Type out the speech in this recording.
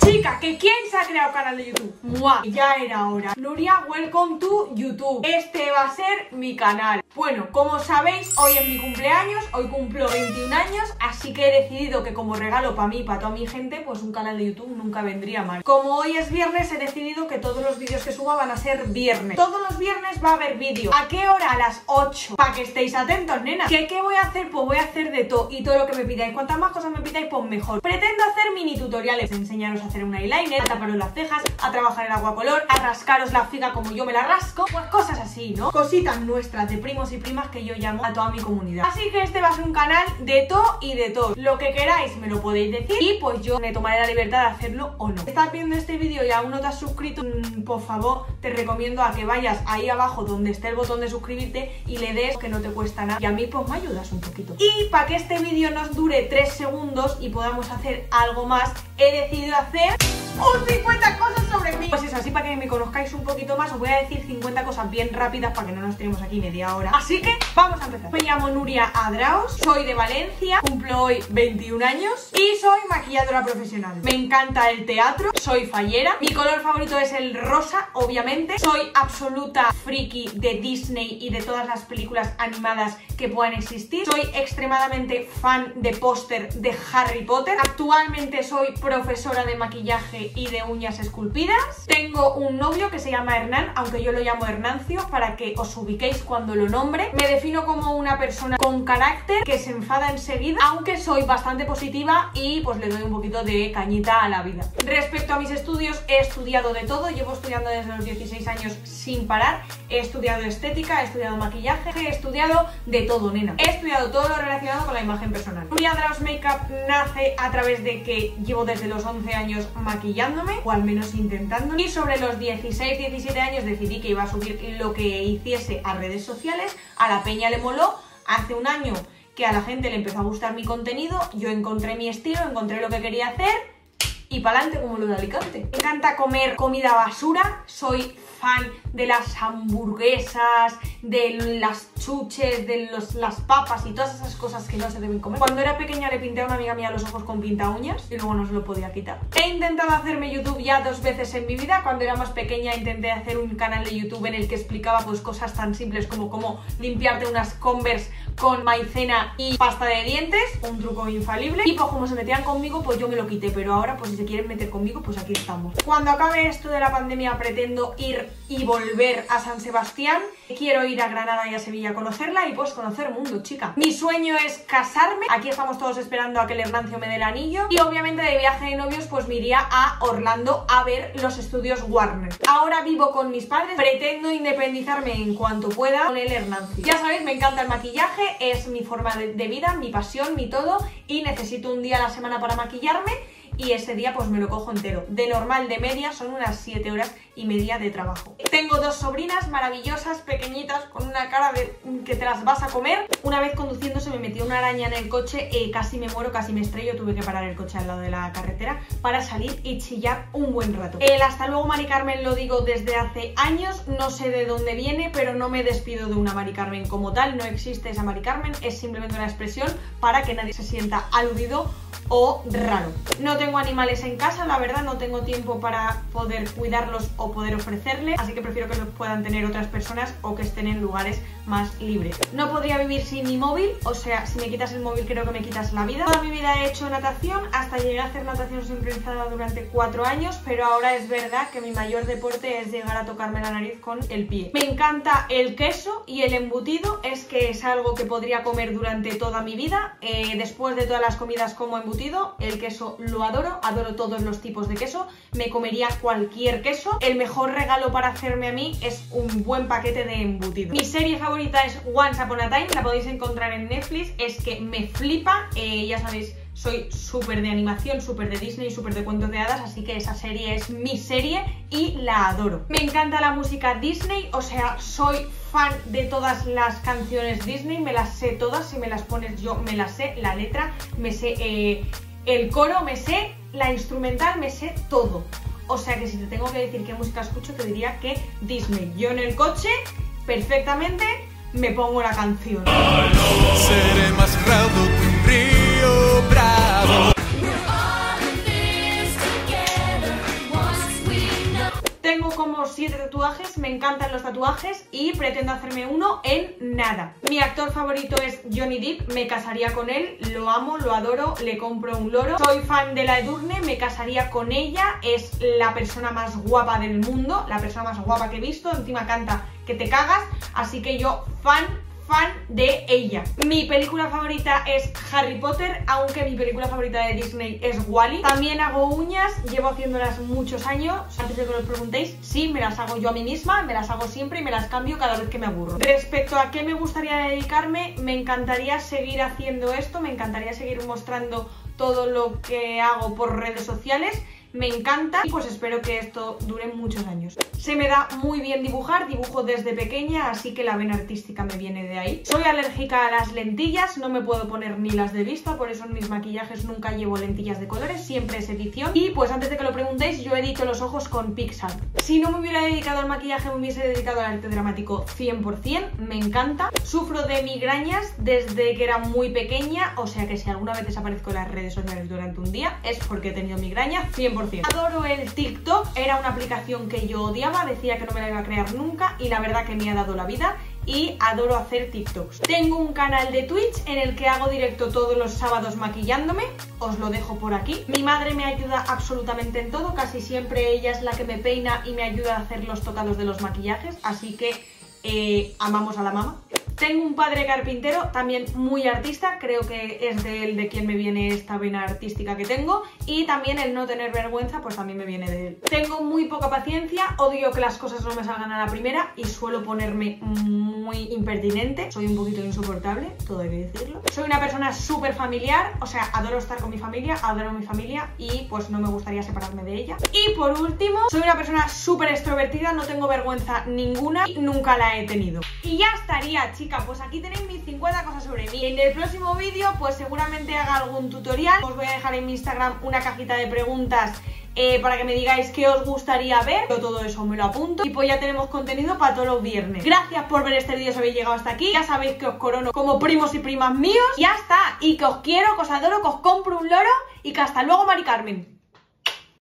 Chica, ¿que quién se ha creado canal de YouTube? ¡Mua! Ya era hora. Nuria, welcome to YouTube. Este va a ser mi canal. Bueno, como sabéis, hoy es mi cumpleaños, hoy cumplo 21 años, así que he decidido que como regalo para mí y para toda mi gente, pues un canal de YouTube nunca vendría mal. Como hoy es viernes, he decidido que todos los vídeos que suba van a ser viernes. Todos los viernes va a haber vídeo. ¿A qué hora? A las 8. Para que estéis atentos, nena. ¿Qué, ¿Qué voy a hacer? Pues voy a hacer de todo y todo lo que me pidáis. Cuantas más cosas me pidáis, pues mejor. Pretendo hacer mini tutoriales, enseñaros a hacer un eyeliner, a taparos las cejas, a trabajar el agua color, a rascaros la figa como yo me la rasco, pues cosas así, ¿no? Cositas nuestras de y primas que yo llamo a toda mi comunidad. Así que este va a ser un canal de todo y de todo. Lo que queráis me lo podéis decir y pues yo me tomaré la libertad de hacerlo o no. estás viendo este vídeo y aún no te has suscrito, mm, por favor te recomiendo a que vayas ahí abajo donde esté el botón de suscribirte y le des que no te cuesta nada y a mí pues me ayudas un poquito. Y para que este vídeo nos dure 3 segundos y podamos hacer algo más, he decidido hacer un 50 cosas sobre mí. Pues es así para que me conozcáis un poquito más, os voy a decir 50 cosas bien rápidas para que no nos tenemos aquí media hora. Así que vamos a empezar. Me llamo Nuria Adraos, soy de Valencia, cumplo hoy 21 años y soy maquilladora profesional. Me encanta el teatro, soy fallera, mi color favorito es el rosa, obviamente. Soy absoluta friki de Disney y de todas las películas animadas que puedan existir. Soy extremadamente fan de póster de Harry Potter. Actualmente soy profesora de maquillaje y de uñas esculpidas. Tengo un novio que se llama Hernán, aunque yo lo llamo Hernancio, para que os ubiquéis cuando lo nombre. Me defino como una persona con carácter que se enfada enseguida, aunque soy bastante positiva y pues le doy un poquito de cañita a la vida. Respecto a mis estudios, he estudiado de todo, llevo estudiando desde los 16 años sin parar. He estudiado estética, he estudiado maquillaje, he estudiado de todo, nena. He estudiado todo lo relacionado con la imagen personal. Nuria Draus Makeup nace a través de que llevo desde los 11 años o al menos intentando. Y sobre los 16, 17 años decidí que iba a subir lo que hiciese a redes sociales. A la peña le moló. Hace un año que a la gente le empezó a gustar mi contenido, yo encontré mi estilo, encontré lo que quería hacer y para adelante como lo de Alicante. Me encanta comer comida basura, soy fan de las hamburguesas, de las chuches, de los, las papas y todas esas cosas que no se deben comer. Cuando era pequeña le pinté a una amiga mía los ojos con pinta uñas y luego no se lo podía quitar. He intentado hacerme YouTube ya dos veces en mi vida. Cuando era más pequeña intenté hacer un canal de YouTube en el que explicaba pues cosas tan simples como cómo limpiarte unas Converse con maicena y pasta de dientes, un truco infalible. Y pues como se metían conmigo, pues yo me lo quité, pero ahora pues si se quieren meter conmigo, pues aquí estamos. Cuando acabe esto de la pandemia pretendo ir y volver a San Sebastián. Quiero ir a Granada y a Sevilla a conocerla y pues conocer mundo, chica. Mi sueño es casarme. Aquí estamos todos esperando a que el Hernancio me dé el anillo. Y obviamente de viaje de novios pues me iría a Orlando a ver los estudios Warner. Ahora vivo con mis padres. Pretendo independizarme en cuanto pueda con el Hernancio. Ya sabéis, me encanta el maquillaje. Es mi forma de vida, mi pasión, mi todo. Y necesito un día a la semana para maquillarme y ese día pues me lo cojo entero. De normal, de media, son unas 7 horas y media de trabajo. Tengo dos sobrinas maravillosas, pequeñitas, con una cara de que te las vas a comer. Una vez conduciendo se me metió una araña en el coche, y casi me muero, casi me estrello, tuve que parar el coche al lado de la carretera para salir y chillar un buen rato. El hasta luego Mari Carmen lo digo desde hace años, no sé de dónde viene, pero no me despido de una Mari Carmen como tal, no existe esa Mari Carmen, es simplemente una expresión para que nadie se sienta aludido o raro. No tengo animales en casa, la verdad, no tengo tiempo para poder cuidarlos o poder ofrecerles, así que prefiero que los puedan tener otras personas o que estén en lugares más libres. No podría vivir sin mi móvil, o sea, si me quitas el móvil creo que me quitas la vida. Toda mi vida he hecho natación, hasta llegué a hacer natación sincronizada durante cuatro años, pero ahora es verdad que mi mayor deporte es llegar a tocarme la nariz con el pie. Me encanta el queso y el embutido, es que es algo que podría comer durante toda mi vida. Eh, después de todas las comidas como embutido el queso lo adoro, adoro todos los tipos de queso, me comería cualquier queso. El mejor regalo para hacerme a mí es un buen paquete de embutido. Mi serie favorita es Once Upon a Time, la podéis encontrar en Netflix, es que me flipa, eh, ya sabéis soy súper de animación, súper de Disney, súper de cuentos de hadas, así que esa serie es mi serie y la adoro. Me encanta la música Disney, o sea, soy fan de todas las canciones Disney, me las sé todas, si me las pones yo me las sé, la letra, me sé eh, el coro, me sé la instrumental, me sé todo. O sea que si te tengo que decir qué música escucho, te diría que Disney. Yo en el coche, perfectamente, me pongo la canción. Seré más me encantan los tatuajes y pretendo hacerme uno en nada. Mi actor favorito es Johnny Depp, me casaría con él, lo amo, lo adoro, le compro un loro. Soy fan de la Edurne, me casaría con ella, es la persona más guapa del mundo, la persona más guapa que he visto, encima canta que te cagas, así que yo fan fan de ella. Mi película favorita es Harry Potter, aunque mi película favorita de Disney es Wally. También hago uñas, llevo haciéndolas muchos años. Antes de que os preguntéis, sí, me las hago yo a mí misma, me las hago siempre y me las cambio cada vez que me aburro. Respecto a qué me gustaría dedicarme, me encantaría seguir haciendo esto, me encantaría seguir mostrando todo lo que hago por redes sociales me encanta y pues espero que esto dure muchos años. Se me da muy bien dibujar, dibujo desde pequeña, así que la vena artística me viene de ahí. Soy alérgica a las lentillas, no me puedo poner ni las de vista, por eso en mis maquillajes nunca llevo lentillas de colores, siempre es edición. Y pues antes de que lo preguntéis, yo edito los ojos con Pixar. Si no me hubiera dedicado al maquillaje, me hubiese dedicado al arte dramático 100%, me encanta. Sufro de migrañas desde que era muy pequeña, o sea que si alguna vez desaparezco en las redes sociales durante un día, es porque he tenido migraña 100%. Adoro el TikTok, era una aplicación que yo odiaba, decía que no me la iba a crear nunca y la verdad que me ha dado la vida y adoro hacer TikToks. Tengo un canal de Twitch en el que hago directo todos los sábados maquillándome, os lo dejo por aquí. Mi madre me ayuda absolutamente en todo, casi siempre ella es la que me peina y me ayuda a hacer los tocados de los maquillajes, así que eh, amamos a la mamá. Tengo un padre carpintero, también muy artista, creo que es de él de quien me viene esta vena artística que tengo y también el no tener vergüenza pues también me viene de él. Tengo muy poca paciencia, odio que las cosas no me salgan a la primera y suelo ponerme muy impertinente, soy un poquito insoportable, todo hay que decirlo. Soy una persona súper familiar, o sea, adoro estar con mi familia, adoro mi familia y pues no me gustaría separarme de ella. Y por último, soy una persona súper extrovertida, no tengo vergüenza ninguna y nunca la he tenido. Y ya estaría, chicos pues aquí tenéis mis 50 cosas sobre mí. En el próximo vídeo, pues seguramente haga algún tutorial. Os voy a dejar en mi Instagram una cajita de preguntas eh, para que me digáis qué os gustaría ver. Yo todo eso me lo apunto. Y pues ya tenemos contenido para todos los viernes. Gracias por ver este vídeo si habéis llegado hasta aquí. Ya sabéis que os corono como primos y primas míos. Ya está. Y que os quiero, que os adoro, que os compro un loro y que hasta luego, Mari Carmen.